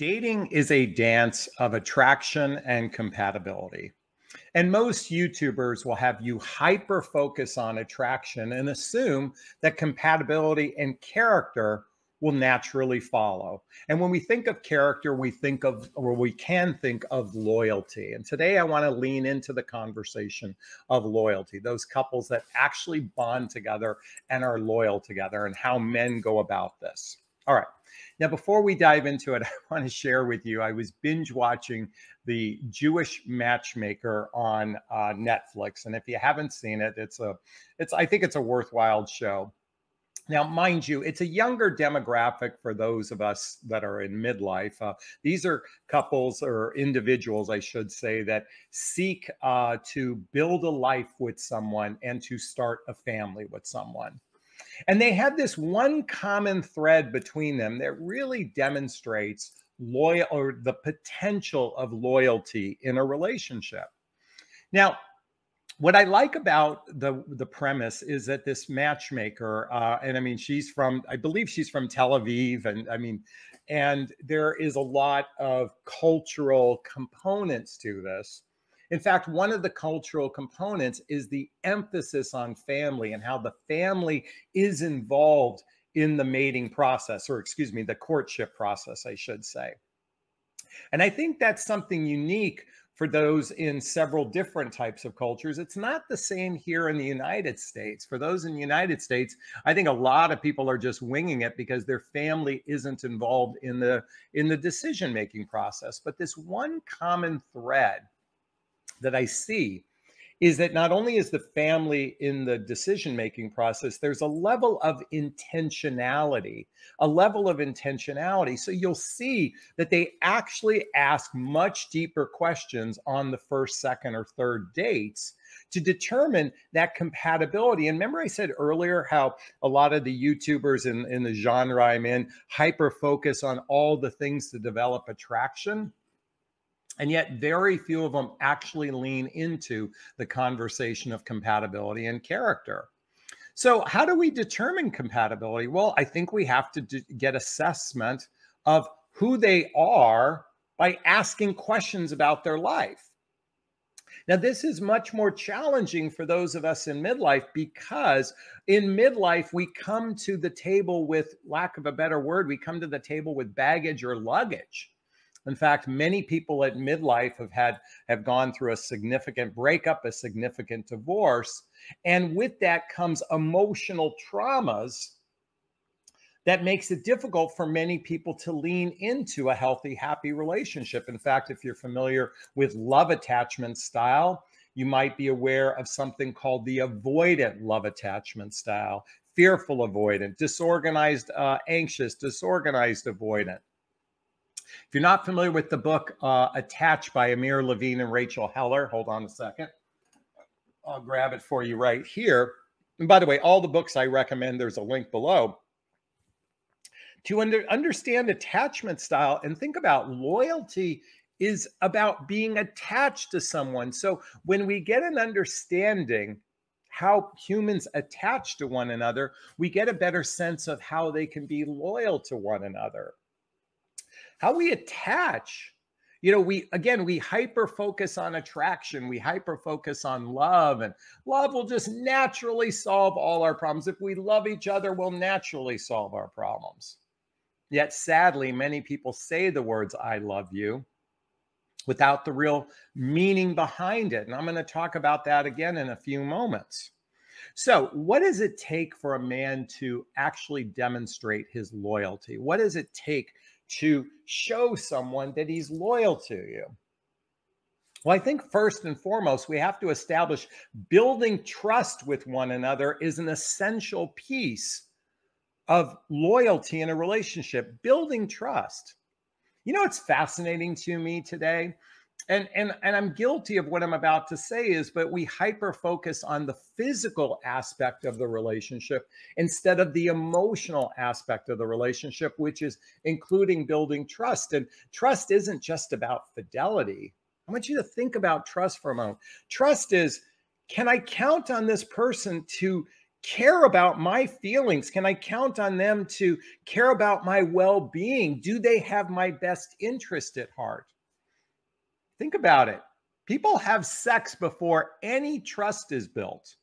Dating is a dance of attraction and compatibility. And most YouTubers will have you hyper focus on attraction and assume that compatibility and character will naturally follow. And when we think of character, we think of, or we can think of loyalty. And today I want to lean into the conversation of loyalty, those couples that actually bond together and are loyal together, and how men go about this. All right. Now, before we dive into it, I want to share with you I was binge watching the Jewish Matchmaker on uh, Netflix, and if you haven't seen it, it's a, it's I think it's a worthwhile show. Now, mind you, it's a younger demographic for those of us that are in midlife. Uh, these are couples or individuals, I should say, that seek uh, to build a life with someone and to start a family with someone. And they have this one common thread between them that really demonstrates loyal or the potential of loyalty in a relationship. Now, what I like about the the premise is that this matchmaker, uh, and I mean, she's from, I believe she's from Tel Aviv, and I mean, and there is a lot of cultural components to this. In fact, one of the cultural components is the emphasis on family and how the family is involved in the mating process, or excuse me, the courtship process, I should say. And I think that's something unique for those in several different types of cultures. It's not the same here in the United States. For those in the United States, I think a lot of people are just winging it because their family isn't involved in the in the decision making process. But this one common thread that I see is that not only is the family in the decision making process, there's a level of intentionality, a level of intentionality. So you'll see that they actually ask much deeper questions on the first, second, or third dates to determine that compatibility. And remember, I said earlier how a lot of the YouTubers in, in the genre I'm in hyper focus on all the things to develop attraction. And yet, very few of them actually lean into the conversation of compatibility and character. So, how do we determine compatibility? Well, I think we have to get assessment of who they are by asking questions about their life. Now, this is much more challenging for those of us in midlife because in midlife, we come to the table with, lack of a better word, we come to the table with baggage or luggage. In fact, many people at midlife have had have gone through a significant breakup, a significant divorce, and with that comes emotional traumas that makes it difficult for many people to lean into a healthy, happy relationship. In fact, if you're familiar with love attachment style, you might be aware of something called the avoidant love attachment style, fearful avoidant, disorganized, uh, anxious, disorganized avoidant. If you're not familiar with the book uh, Attached by Amir Levine and Rachel Heller, hold on a second. I'll grab it for you right here. And by the way, all the books I recommend, there's a link below. To under, understand attachment style and think about loyalty is about being attached to someone. So when we get an understanding how humans attach to one another, we get a better sense of how they can be loyal to one another how we attach. You know we again we hyper focus on attraction. We hyper focus on love and love will just naturally solve all our problems. If we love each other we'll naturally solve our problems. Yet sadly many people say the words i love you without the real meaning behind it. And i'm going to talk about that again in a few moments. So, what does it take for a man to actually demonstrate his loyalty? What does it take to show someone that he's loyal to you? Well, I think first and foremost, we have to establish building trust with one another is an essential piece of loyalty in a relationship, building trust. You know, it's fascinating to me today and and and i'm guilty of what i'm about to say is but we hyper focus on the physical aspect of the relationship instead of the emotional aspect of the relationship which is including building trust and trust isn't just about fidelity i want you to think about trust for a moment trust is can i count on this person to care about my feelings? Can I count on them to care about my well being? Do they have my best interest at heart? Think about it. People have sex before any trust is built,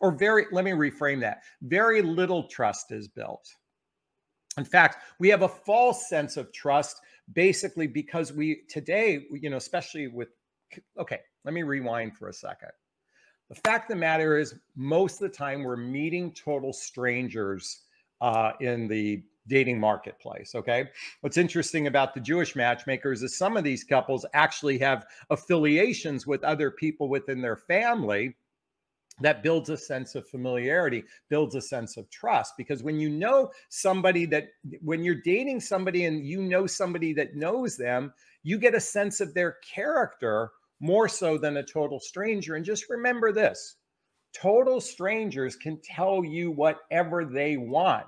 or very, let me reframe that very little trust is built. In fact, we have a false sense of trust basically because we today, you know, especially with, okay, let me rewind for a second. The fact of the matter is, most of the time we're meeting total strangers uh, in the dating marketplace. Okay. What's interesting about the Jewish matchmakers is some of these couples actually have affiliations with other people within their family that builds a sense of familiarity, builds a sense of trust. Because when you know somebody that, when you're dating somebody and you know somebody that knows them, you get a sense of their character more so than a total stranger. And just remember this total strangers can tell you whatever they want.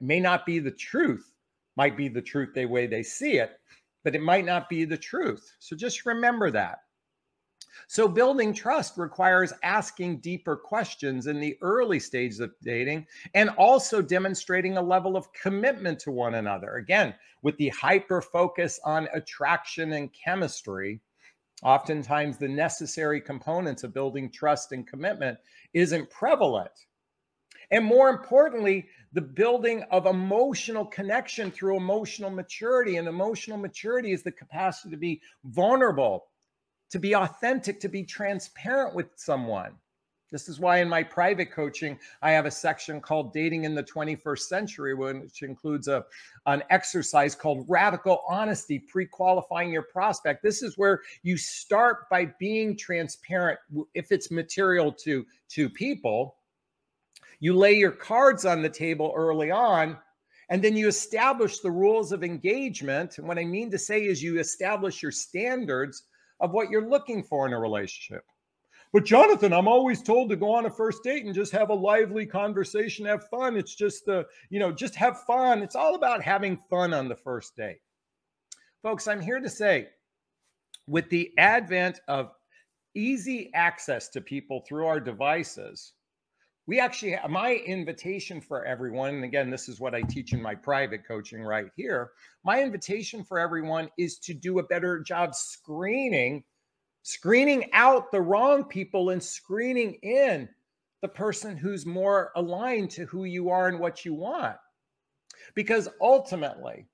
It may not be the truth, might be the truth the way they see it, but it might not be the truth. So just remember that. So, building trust requires asking deeper questions in the early stages of dating and also demonstrating a level of commitment to one another. Again, with the hyper focus on attraction and chemistry, oftentimes the necessary components of building trust and commitment isn't prevalent. And more importantly, the building of emotional connection through emotional maturity. And emotional maturity is the capacity to be vulnerable, to be authentic, to be transparent with someone. This is why in my private coaching, I have a section called Dating in the 21st Century, which includes a, an exercise called Radical Honesty, pre qualifying your prospect. This is where you start by being transparent if it's material to, to people. You lay your cards on the table early on, and then you establish the rules of engagement. And what I mean to say is you establish your standards of what you're looking for in a relationship. But Jonathon, I'm always told to go on a first date and just have a lively conversation, have fun. It's just the, you know, just have fun. It's all about having fun on the first date. Folks, I'm here to say with the advent of easy access to people through our devices, we actually my invitation for everyone. And again, this is what I teach in my private coaching right here. My invitation for everyone is to do a better job screening screening out the wrong people and screening in the person who's more aligned to who you are and what you want. Because ultimately,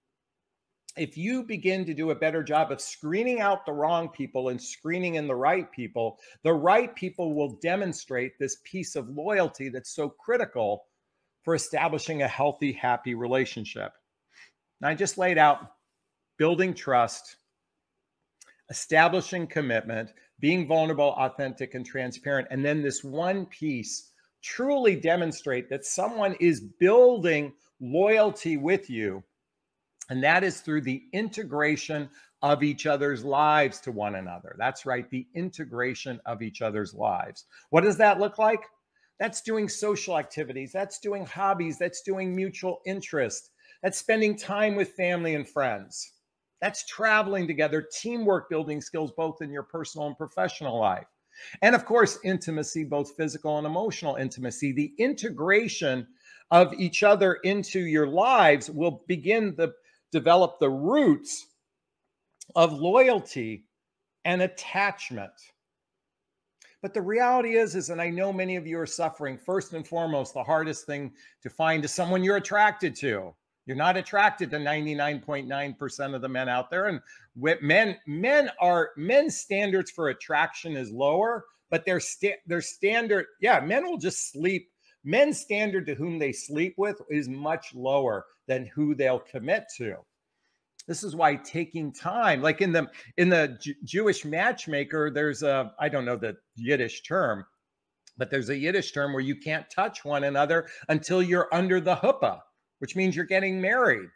if you begin to do a better job of screening out the wrong people and screening in the right people, the right people will demonstrate this piece of loyalty that's so critical for establishing a healthy, happy relationship. And I just laid out building trust, establishing commitment, being vulnerable, authentic, and transparent. And then this one piece truly demonstrate that someone is building loyalty with you. And that is through the integration of each other's lives to one another. That's right, the integration of each other's lives. What does that look like? That's doing social activities, that's doing hobbies, that's doing mutual interest, that's spending time with family and friends. That's traveling together, teamwork building skills, both in your personal and professional life. And of course, intimacy, both physical and emotional intimacy. The integration of each other into your lives will begin to develop the roots of loyalty and attachment. But the reality is, is, and I know many of you are suffering, first and foremost, the hardest thing to find is someone you're attracted to. You're not attracted to 99.9% of the men out there. And men, men are men's standards for attraction is lower, but their sta- their standard, yeah, men will just sleep. Men's standard to whom they sleep with is much lower than who they'll commit to. This is why taking time, like in the in the J- Jewish matchmaker, there's a I don't know the Yiddish term, but there's a Yiddish term where you can't touch one another until you're under the huppah which means you're getting married.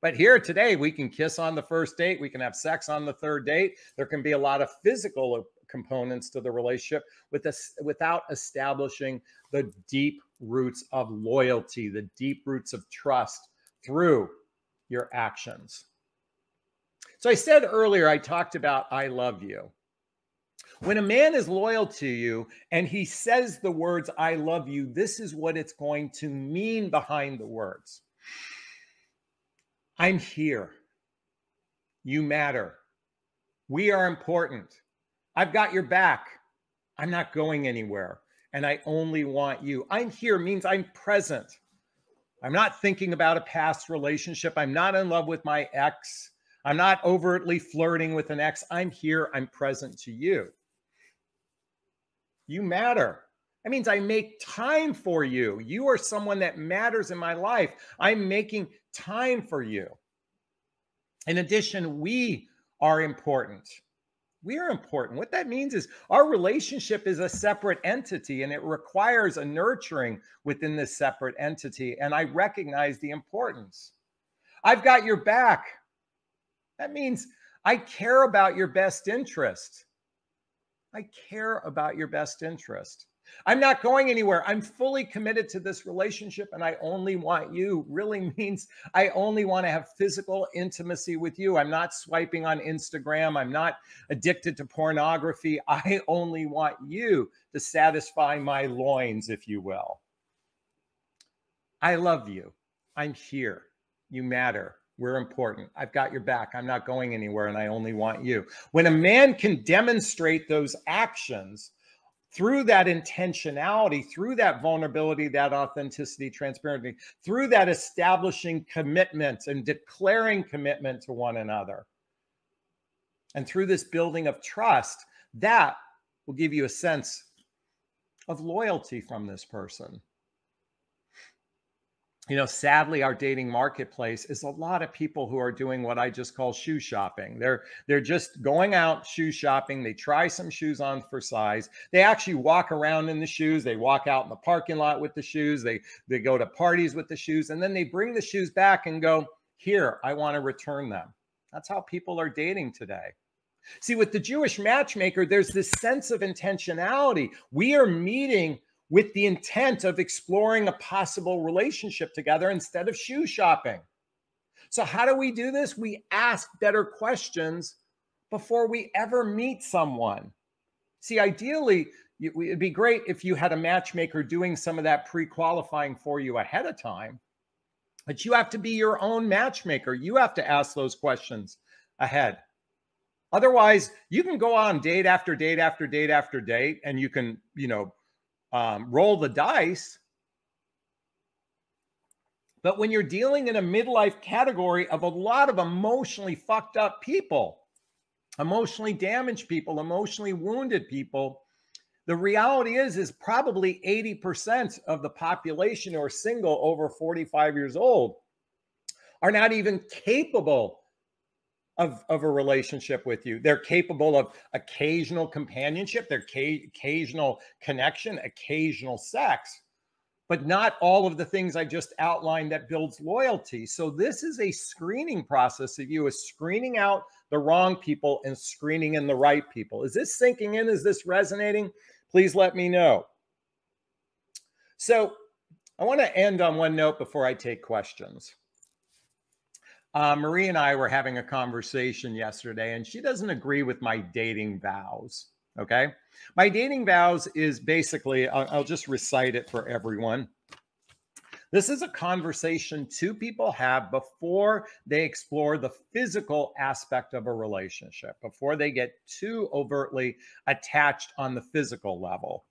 But here today, we can kiss on the first date. We can have sex on the third date. There can be a lot of physical components to the relationship with this, without establishing the deep roots of loyalty, the deep roots of trust through your actions. So I said earlier, I talked about I love you. When a man is loyal to you and he says the words, I love you, this is what it's going to mean behind the words I'm here. You matter. We are important. I've got your back. I'm not going anywhere. And I only want you. I'm here means I'm present. I'm not thinking about a past relationship. I'm not in love with my ex. I'm not overtly flirting with an ex. I'm here. I'm present to you. You matter. That means I make time for you. You are someone that matters in my life. I'm making time for you. In addition, we are important. We are important. What that means is our relationship is a separate entity and it requires a nurturing within this separate entity. And I recognize the importance. I've got your back. That means I care about your best interest. I care about your best interest. I'm not going anywhere. I'm fully committed to this relationship and I only want you really means I only want to have physical intimacy with you. I'm not swiping on Instagram. I'm not addicted to pornography. I only want you to satisfy my loins, if you will. I love you. I'm here. You matter. We're important. I've got your back. I'm not going anywhere and I only want you. When a man can demonstrate those actions, through that intentionality, through that vulnerability, that authenticity, transparency, through that establishing commitment and declaring commitment to one another. And through this building of trust, that will give you a sense of loyalty from this person you know, sadly, our dating marketplace is a lot of people who are doing what I just call shoe shopping. They're they're just going out shoe shopping. They try some shoes on for size. They actually walk around in the shoes. They walk out in the parking lot with the shoes. They they go to parties with the shoes, and then they bring the shoes back and go, "Here, I want to return them." That's how people are dating today. See, with the Jewish matchmaker, there's this sense of intentionality. We are meeting with the intent of exploring a possible relationship together instead of shoe shopping. So, how do we do this? We ask better questions before we ever meet someone. See, ideally, it'd be great if you had a matchmaker doing some of that pre qualifying for you ahead of time, but you have to be your own matchmaker. You have to ask those questions ahead. Otherwise, you can go on date after date after date after date, and you can, you know, um, roll the dice. But when you're dealing in a midlife category of a lot of emotionally fucked up people, emotionally damaged people, emotionally wounded people, the reality is is probably 80% of the population who are single over 45 years old are not even capable of, of a relationship with you. They're capable of occasional companionship, they're ca- occasional connection, occasional sex, but not all of the things I just outlined that builds loyalty. So this is a screening process of you is screening out the wrong people and screening in the right people. Is this sinking in? Is this resonating? Please let me know. So I want to end on one note before I take questions. Uh, Marie and I were having a conversation yesterday, and she doesn't agree with my dating vows. Okay. My dating vows is basically, I'll, I'll just recite it for everyone. This is a conversation two people have before they explore the physical aspect of a relationship, before they get too overtly attached on the physical level.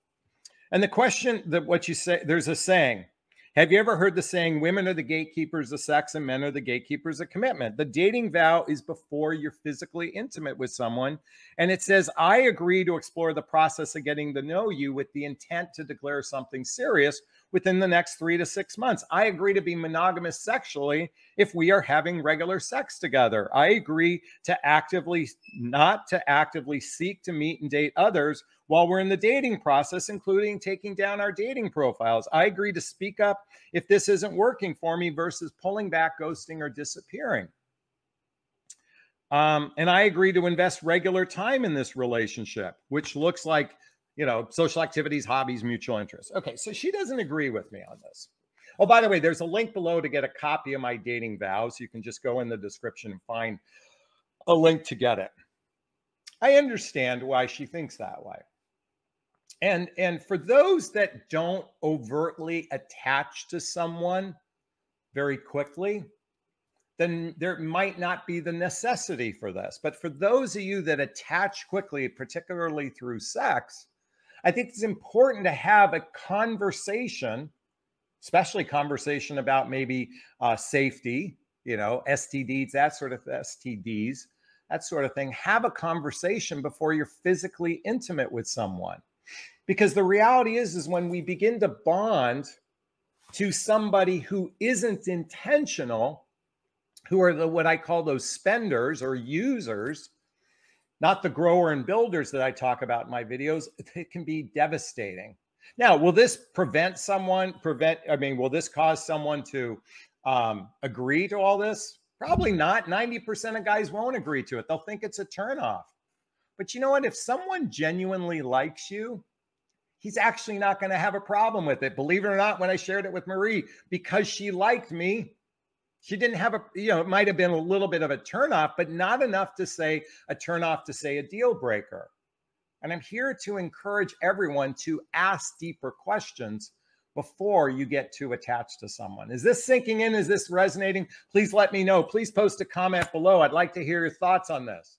And the question that what you say, there's a saying, have you ever heard the saying, women are the gatekeepers of sex and men are the gatekeepers of commitment? The dating vow is before you're physically intimate with someone. And it says, I agree to explore the process of getting to know you with the intent to declare something serious within the next three to six months. I agree to be monogamous sexually if we are having regular sex together. I agree to actively, not to actively seek to meet and date others while we're in the dating process, including taking down our dating profiles. I agree to speak up if this isn't working for me versus pulling back, ghosting, or disappearing. Um, and I agree to invest regular time in this relationship, which looks like, you know, social activities, hobbies, mutual interests. Okay, so she doesn't agree with me on this. Oh, by the way, there's a link below to get a copy of my dating vows. You can just go in the description and find a link to get it. I understand why she thinks that way. And and for those that don't overtly attach to someone very quickly, then there might not be the necessity for this. But for those of you that attach quickly, particularly through sex, I think it's important to have a conversation, especially conversation about maybe uh, safety, you know, STDs, that sort of STDs, that sort of thing. Have a conversation before you're physically intimate with someone because the reality is is when we begin to bond to somebody who isn't intentional who are the what i call those spenders or users not the grower and builders that i talk about in my videos it can be devastating. Now will this prevent someone prevent i mean will this cause someone to um, agree to all this? Probably not. 90% of guys won't agree to it. They'll think it's a turnoff. But you know what? If someone genuinely likes you he's actually not going to have a problem with it. Believe it or not, when I shared it with Marie, because she liked me, she didn't have a, you know, it might have been a little bit of a turnoff, but not enough to say a turnoff to say a deal breaker. And I'm here to encourage everyone to ask deeper questions before you get too attached to someone. Is this sinking in? Is this resonating? Please let me know. Please post a comment below. I'd like to hear your thoughts on this.